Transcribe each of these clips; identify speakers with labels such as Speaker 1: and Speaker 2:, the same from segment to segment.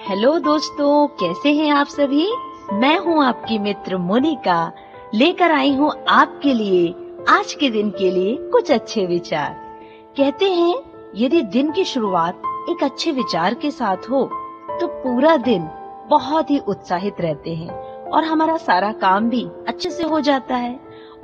Speaker 1: Hello दोस्तों, कैसे हैं आप सभी? मैं हूँ आपकी मित्र मोनिका। लेकर आई हूँ आपके लिए, आज के दिन के लिए कुछ अच्छे विचार। कहते हैं, यदि दिन की शुरुआत एक अच्छे विचार के साथ हो तो पूरा दिन बहुत ही उत्साहित रहते हैं और हमारा सारा काम भी अच्छे से हो जाता है।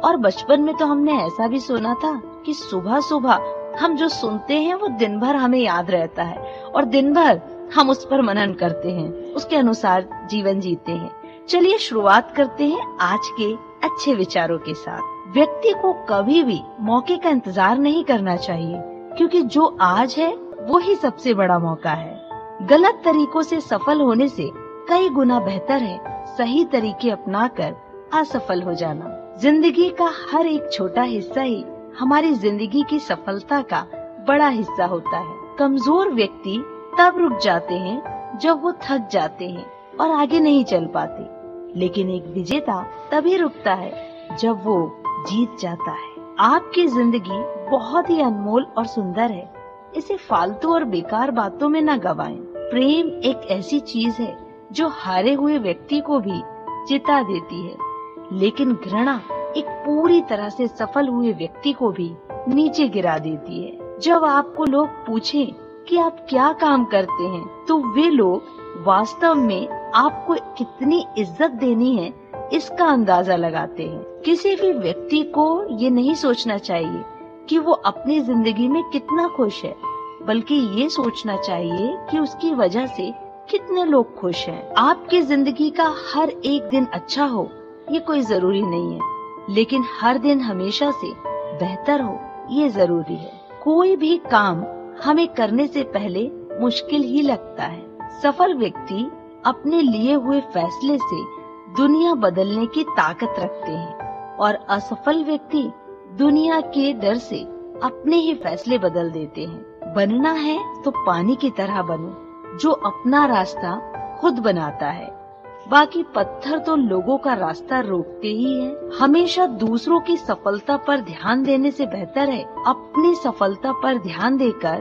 Speaker 1: और बचपन में तो हमने ऐसा भी सुना था कि सुबह सुबह हम जो सुनते हैं वो दिन भर हमें याद रहता है और दिन भर हम उस पर मनन करते हैं, उसके अनुसार जीवन जीते हैं। चलिए शुरुआत करते हैं आज के अच्छे विचारों के साथ। व्यक्ति को कभी भी मौके का इंतज़ार नहीं करना चाहिए, क्योंकि जो आज है, वो ही सबसे बड़ा मौका है। गलत तरीकों से सफल होने से कई गुना बेहतर है सही तरीके अपनाकर असफल हो जाना। ज़िंदगी का हर एक छोटा हिस्सा ही हमारी ज़िंदगी की सफलता का बड़ा हिस्सा होता है। कमज़ोर व्यक्ति तब रुक जाते हैं जब वो थक जाते हैं और आगे नहीं चल पाते। लेकिन एक विजेता तभी रुकता है जब वो जीत जाता है। आपकी ज़िंदगी बहुत ही अनमोल और सुंदर है। इसे फालतू और बेकार बातों में न गवाएँ। प्रेम एक ऐसी चीज़ है जो हारे हुए व्यक्ति को भी जिता देती है। लेकिन घृणा एक पूरी तरह से सफल हुए व्यक्ति को भी नीचे गिरा देती है। जब आपको लोग पूछें कि आप क्या काम करते हैं? तो वे लोग वास्तव में आपको कितनी इज़्ज़त देनी है, इसका अंदाज़ा लगाते हैं। किसी भी व्यक्ति को ये नहीं सोचना चाहिए कि वो अपनी ज़िंदगी में कितना खुश है, बल्कि ये सोचना चाहिए कि उसकी वजह से कितने लोग खुश हैं। आपकी ज़िंदगी का हर एक दिन अच्छा हो, ये कोई ज़रूरी नहीं है, लेकिन हर दिन हमेशा से बेहतर हो, ये ज़रूरी है। कोई भी काम हमें करने से पहले मुश्किल ही लगता है। सफल व्यक्ति अपने लिए हुए फैसले से दुनिया बदलने की ताकत रखते हैं और असफल व्यक्ति दुनिया के डर से अपने ही फैसले बदल देते हैं। बनना है तो पानी की तरह बनो, जो अपना रास्ता खुद बनाता है। बाकी पत्थर तो लोगों का रास्ता रोकते ही हैं। हमेशा दूसरों की सफलता पर ध्यान देने से बेहतर है अपनी सफलता पर ध्यान देकर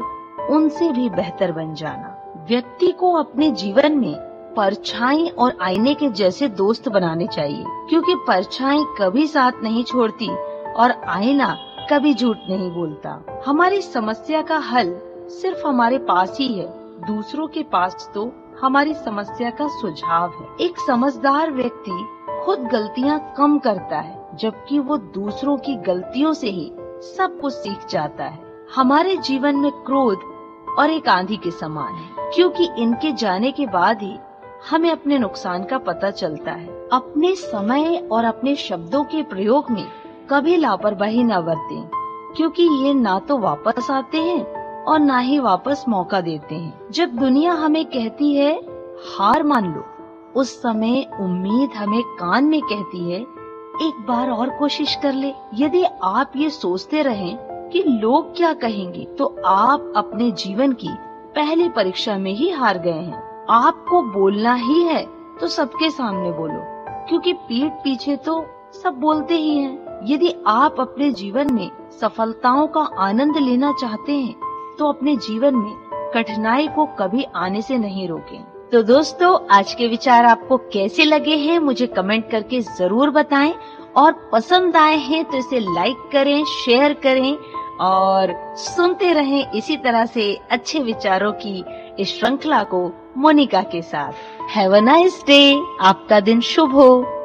Speaker 1: उनसे भी बेहतर बन जाना। व्यक्ति को अपने जीवन में परछाई और आईने के जैसे दोस्त बनाने चाहिए, क्योंकि परछाई कभी साथ नहीं छोड़ती और आईना कभी झूठ नहीं बोलता। हमारी समस्या का हल सिर्फ़ हमारे पास ही है। दूसरों के पास तो हमारी समस्या का सुझाव है। एक समझदार व्यक्ति खुद गलतियाँ कम करता है, जबकि वो दूसरों की गलतियों से ही सब कुछ सीख जाता है। हमारे जीवन में क्रोध और एक आंधी के समान है, क्योंकि इनके जाने के बाद ही हमें अपने नुकसान का पता चलता है। अपने समय और अपने शब्दों के प्रयोग में कभी लापरवाही न बरतें, क्योंकि ये ना तो वापस आते हैं और ना ही वापस मौका देते हैं। जब दुनिया हमें कहती है, हार मान लो, उस समय उम्मीद हमें कान में कहती है, एक बार और कोशिश कर ले। यदि आप ये सोचते रहें कि लोग क्या कहेंगे तो आप अपने जीवन की पहली परीक्षा में ही हार गए हैं। आपको बोलना ही है तो सबके सामने बोलो, क्योंकि पीठ पीछे तो सब बोलते ही हैं। यदि आप अपने जीवन में सफलताओं का आनंद लेना चाहते हैं तो अपने जीवन में कठिनाई को कभी आने से नहीं रोकें। तो दोस्तों, आज के विचार आपको कैसे लगे हैं, मुझे कमेंट करके ज़रूर बताएँ। और पसंद आए हैं तो इसे लाइक करें, शेयर करें। और सुनते रहें इसी तरह से अच्छे विचारों की इस श्रृंखला को मोनिका के साथ। हैव अ नाइस डे आपका दिन शुभ हो।